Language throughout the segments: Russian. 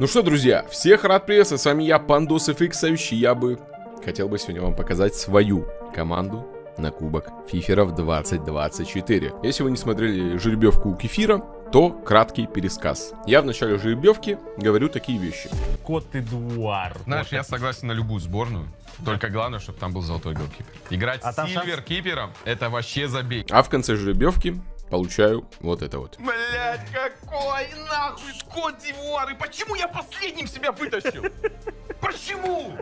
Ну что, друзья, всех рад приветствовать, с вами я, Пандос FX, я бы хотел бы сегодня вам показать свою команду на Кубок Фиферов 2024. Если вы не смотрели жеребьевку у Кефира, то краткий пересказ. Я в начале жеребьевки говорю такие вещи. Кот Эдуар. Знаешь, я согласен на любую сборную. Только главное, чтобы там был золотой голкипер. Играть А с там Сильвер кипером это вообще забей. А в конце жеребьевки получаю вот это вот. Блять, какой нахуй кот Дивуар? И почему я последним себя вытащил? Почему?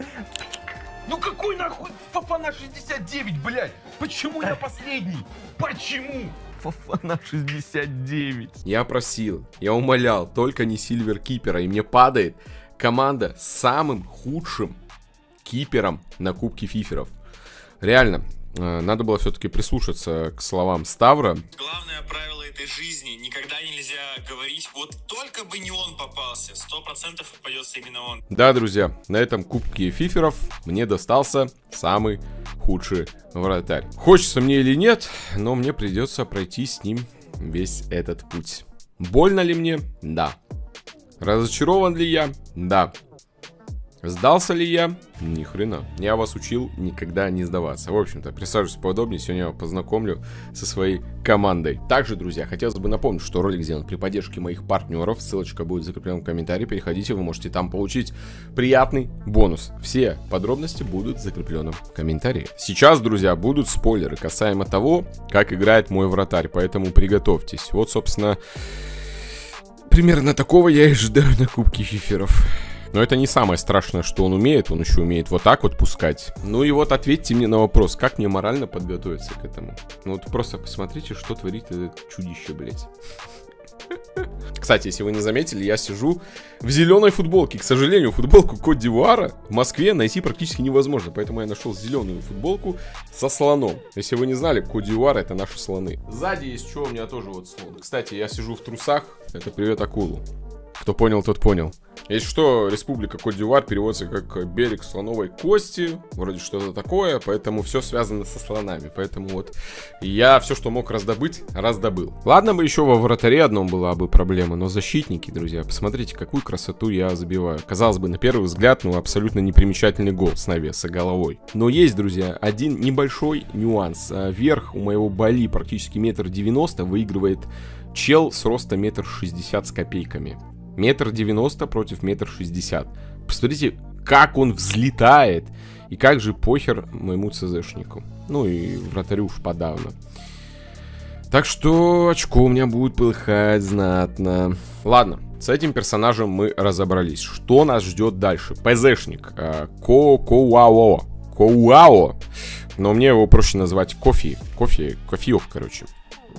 Ну какой нахуй Фафана 69, блядь? Почему я последний? Почему? Фафана 69. Я просил, я умолял, только не Сильвер Кипера, и мне падает команда с самым худшим кипером на Кубке Фиферов. Реально, надо было все-таки прислушаться к словам Ставра. Главное правило этой жизни никогда нельзя говорить, вот только бы не он попался, сто процентов попадется именно он. Да, друзья, на этом Кубке Фиферов мне достался самый худший вратарь. Хочется мне или нет, но мне придется пройти с ним весь этот путь. Больно ли мне? Да. Разочарован ли я? Да. Сдался ли я? Ни хрена. Я вас учил никогда не сдаваться. В общем-то, присаживайтесь поудобнее. Сегодня я познакомлю со своей командой. Также, друзья, хотелось бы напомнить, что ролик сделан при поддержке моих партнеров. Ссылочка будет закреплена в комментарии. Переходите, вы можете там получить приятный бонус. Все подробности будут закреплены в комментарии. Сейчас, друзья, будут спойлеры касаемо того, как играет мой вратарь. Поэтому приготовьтесь. Вот, собственно, примерно такого я и ждаю на Кубке Фиферов. Но это не самое страшное, что он умеет. Он еще умеет вот так вот пускать. Ну и вот ответьте мне на вопрос, как мне морально подготовиться к этому? Ну вот просто посмотрите, что творит это чудище, блядь. Кстати, если вы не заметили, я сижу в зеленой футболке. К сожалению, футболку Кот Дивуара в Москве найти практически невозможно. Поэтому я нашел зеленую футболку со слоном. Если вы не знали, Кот Дивуар это наши слоны. Сзади есть что у меня тоже вот слон. Кстати, я сижу в трусах. Это привет акулу. Кто понял, тот понял. Если что, Республика Кодивуар переводится как берег слоновой кости, вроде что-то такое, поэтому все связано со слонами. Поэтому вот я все, что мог раздобыть, раздобыл. Ладно бы еще во вратаре одном была бы проблема, но защитники, друзья, посмотрите, какую красоту я забиваю. Казалось бы, на первый взгляд, ну, абсолютно непримечательный гол с навеса головой. Но есть, друзья, один небольшой нюанс. А, Верх у моего Бали практически метр девяносто выигрывает чел с роста метр шестьдесят с копейками. Метр девяносто против метр шестьдесят. Посмотрите, как он взлетает. И как же похер моему ЦЗшнику. Ну и вратарю уж подавно. Так что очко у меня будет полыхать знатно. Ладно, с этим персонажем мы разобрались. Что нас ждет дальше? ПЗшник. э, Ко Коуао. Коуао. Но мне его проще назвать Кофе. Кофе, кофеек, короче.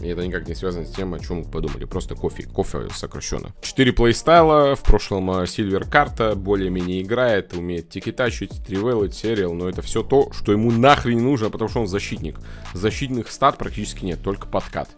И это никак не связано с тем, о чем вы подумали. Просто кофе, кофе сокращенно. 4 плейстайла. В прошлом Сильвер карта более-менее играет. Умеет тикетачить, тривеллить, сериал. Но это все то, что ему нахрен не нужно, потому что он защитник. Защитных стат практически нет, только подкат.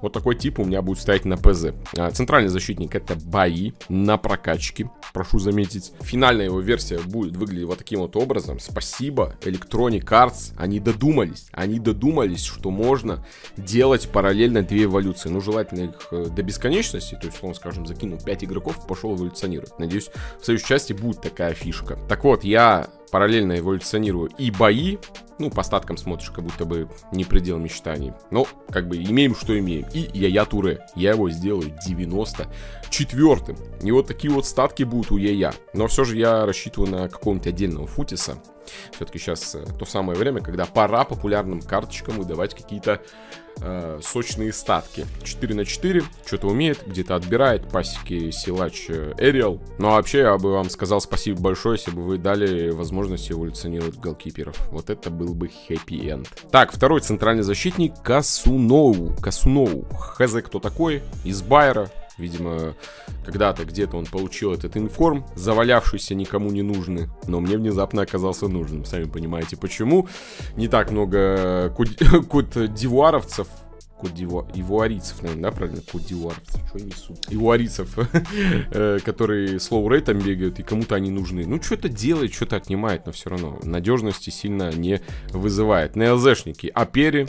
Вот такой тип у меня будет стоять на ПЗ. А, Центральный защитник это бои на прокачке. Прошу заметить, финальная его версия будет выглядеть вот таким вот образом. Спасибо, Electronic Arts. Они додумались. Они додумались, что можно делать параллельно две эволюции. Ну, желательно их э, до бесконечности. То есть, условно скажем, закинул 5 игроков, пошел эволюционировать. Надеюсь, в следующей части будет такая фишка. Так вот, я параллельно эволюционирую и бои. Ну, по статкам смотришь, как будто бы не предел мечтаний. Но, как бы, имеем, что имеем. И я Туре. Я его сделаю 94-м. И вот такие вот статки будут у Яя. Но все же я рассчитываю на какого-нибудь отдельного футиса. Все-таки сейчас э, то самое время, когда пора популярным карточкам выдавать какие-то э, сочные статки. 4 на 4, что-то умеет, где-то отбирает, пасеки, силач, Эриал. Ну а вообще я бы вам сказал спасибо большое, если бы вы дали возможность эволюционировать голкиперов. Вот это был бы хэппи-энд. Так, второй центральный защитник Касуноу. Касуноу. Хз кто такой? Из Байера. Видимо, когда-то где-то он получил этот inform, завалявшийся никому не нужный, но мне внезапно оказался нужным. Сами понимаете, почему. Не так много кот- кот-дивуаровцев кот-ивуарийцев, наверное, да, правильно? Кот-дивуаровцев, что я несу? Ивуарийцев, э, которые с low rate ом бегают, и кому-то они нужны. Ну, что-то делает, что-то отнимает, но все равно надежности сильно не вызывает. На ЛЗшники Апери,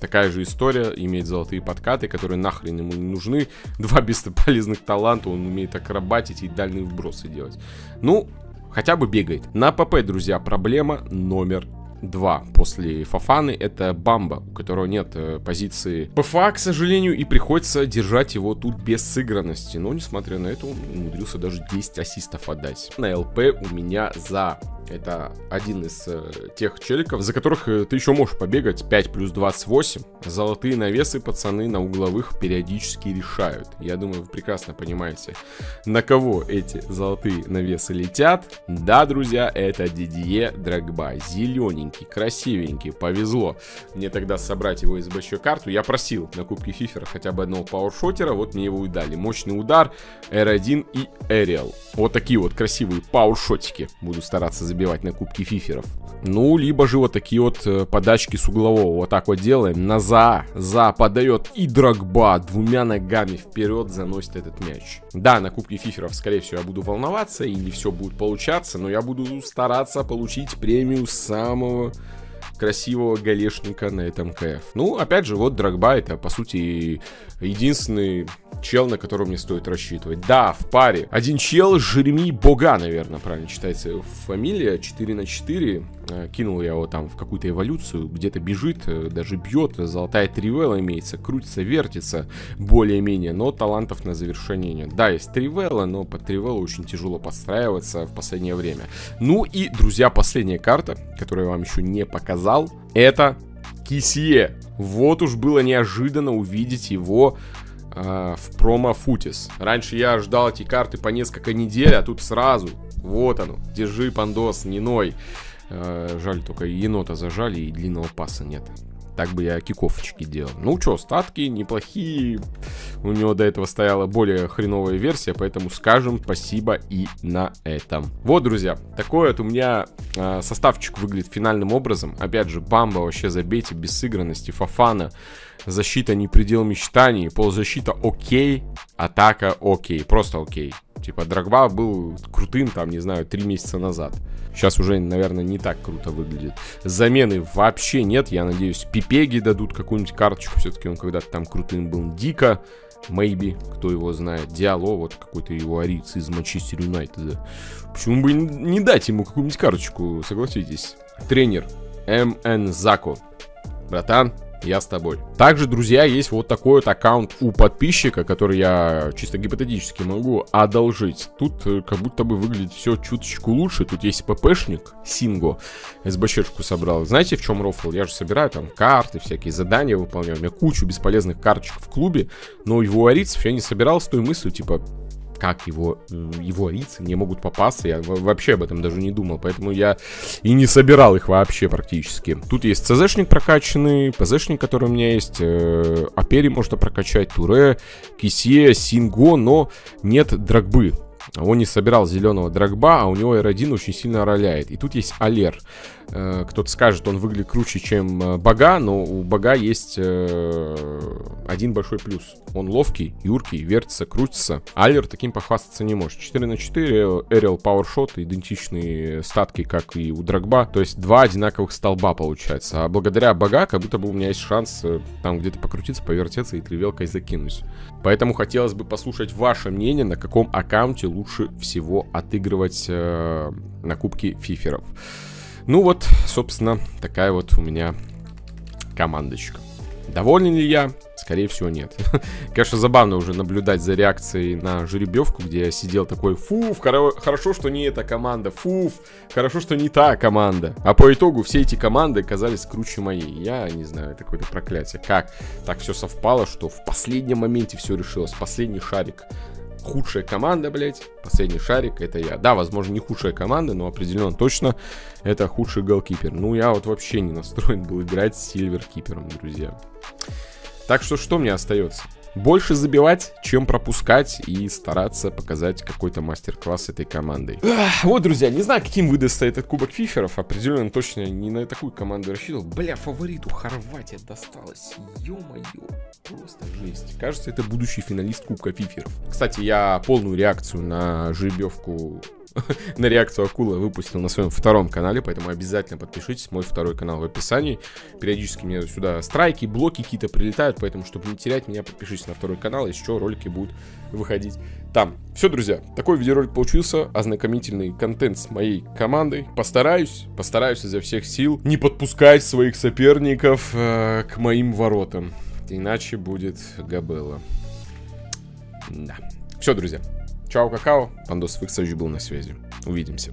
Такая же история, имеет золотые подкаты, которые нахрен ему не нужны. Два бесполезных таланта, он умеет акробатить и дальние вбросы делать. Ну, хотя бы бегает. На ПП, друзья, проблема номер два после Фафаны это Бамба, у которого нет э, позиции ПФА, к сожалению, и приходится держать его тут без сыгранности. Но, несмотря на это, он умудрился даже 10 ассистов отдать. На ЛП у меня за это один из э, тех челиков, за которых э, ты еще можешь побегать 5 плюс 28. Золотые навесы пацаны на угловых периодически решают. Я думаю, вы прекрасно понимаете, на кого эти золотые навесы летят. Да, друзья, это Дидье Драгба. Зелененький, красивенький, повезло. Мне тогда собрать его из БЧ карту. Я просил на Кубке Фифера хотя бы одного пауэршотера, вот мне его и дали. Мощный удар, R1 и Aerial. Вот такие вот красивые пауэршотики. Буду стараться забирать забивать на кубки фиферов. Ну, либо же вот такие вот э, подачки с углового. Вот так вот делаем. На за, за подает и Драгба двумя ногами вперед заносит этот мяч. Да, на кубке фиферов, скорее всего, я буду волноваться и не все будет получаться, но я буду стараться получить премию самого красивого галешника на этом КФ. Ну, опять же, вот Драгба это, по сути, единственный чел, на которого мне стоит рассчитывать. Да, в паре. Один чел, Жереми Бога, наверное, правильно читается фамилия, 4 на 4. Э, кинул я его там в какую-то эволюцию, где-то бежит, э, даже бьет, золотая тривелла имеется, крутится, вертится более-менее, но талантов на завершение нет. Да, есть тривелла, но под тривеллу очень тяжело подстраиваться в последнее время. Ну и, друзья, последняя карта, которую я вам еще не показал, это Кисье. Вот уж было неожиданно увидеть его э, в промо Футис. Раньше я ждал эти карты по несколько недель, а тут сразу. Вот оно. Держи, пандос, не ной. Э, жаль, только енота зажали и длинного паса нет. Так бы я киковочки делал. Ну что, статки неплохие. У него до этого стояла более хреновая версия, поэтому скажем спасибо и на этом. Вот, друзья, такой вот у меня э, составчик выглядит финальным образом. Опять же, бамба вообще забейте, без сыгранности, фафана. Защита не предел мечтаний, полузащита окей, атака окей, просто окей. Типа Драгба был крутым там, не знаю, три месяца назад. Сейчас уже, наверное, не так круто выглядит. Замены вообще нет. Я надеюсь, Пипеги дадут какую-нибудь карточку. Все-таки он когда-то там крутым был. Дика, Maybe, кто его знает. Диало, вот какой-то его ариц из Манчестер Юнайтеда. Почему бы не дать ему какую-нибудь карточку, согласитесь. Тренер МН Зако. Братан, я с тобой. Также, друзья, есть вот такой вот аккаунт у подписчика, который я чисто гипотетически могу одолжить. Тут э, как будто бы выглядит все чуточку лучше. Тут есть ППшник, Синго, СБЧшку собрал. Знаете, в чем рофл? Я же собираю там карты, всякие задания выполняю. У меня кучу бесполезных карточек в клубе, но его арийцев я не собирал с той мыслью, типа, как его, его лица не могут попасться. Я вообще об этом даже не думал, поэтому я и не собирал их вообще практически. Тут есть ЦЗшник прокачанный, ПЗшник, который у меня есть, э, Апери можно прокачать, Туре, Кисье, Синго, но нет Драгбы. Он не собирал зеленого драгба, а у него R1 очень сильно роляет. И тут есть Алер. Э, кто-то скажет, он выглядит круче, чем э, Бага, но у Бага есть э, один большой плюс. Он ловкий, юркий, вертится, крутится. Алер таким похвастаться не может. 4 на 4, Aerial Power Shot, идентичные статки, как и у Драгба. То есть два одинаковых столба получается. А благодаря Бага, как будто бы у меня есть шанс там где-то покрутиться, повертеться и тривелкой закинуть. Поэтому хотелось бы послушать ваше мнение, на каком аккаунте лучше всего отыгрывать э, на кубке фиферов. Ну вот, собственно, такая вот у меня командочка. Доволен ли я? Скорее всего, нет. Конечно, забавно уже наблюдать за реакцией на жеребьевку, где я сидел такой, фуф, хоро- хорошо, что не эта команда, фуф, хорошо, что не та команда. А по итогу все эти команды оказались круче моей. Я не знаю, это какое-то проклятие. Как так все совпало, что в последнем моменте все решилось, последний шарик худшая команда, блядь. Последний шарик, это я. Да, возможно, не худшая команда, но определенно точно это худший голкипер. Ну, я вот вообще не настроен был играть с сильверкипером, друзья. Так что что мне остается? Больше забивать, чем пропускать и стараться показать какой-то мастер-класс этой командой. Ах, вот, друзья, не знаю, каким выдастся этот кубок фиферов, определенно точно не на такую команду рассчитывал. Бля, фавориту Хорватия досталась, ё-моё, просто жесть. Кажется, это будущий финалист кубка фиферов. Кстати, я полную реакцию на жеребьевку на реакцию Акула выпустил на своем втором канале, поэтому обязательно подпишитесь. Мой второй канал в описании. Периодически мне сюда страйки, блоки какие-то прилетают, поэтому, чтобы не терять меня, подпишитесь на второй канал, еще ролики будут выходить там. Все, друзья, такой видеоролик получился, ознакомительный контент с моей командой. Постараюсь, постараюсь изо всех сил не подпускать своих соперников э, к моим воротам. Иначе будет габела. Да. Все, друзья. Чао, какао. Пандос Фиксович был на связи. Увидимся.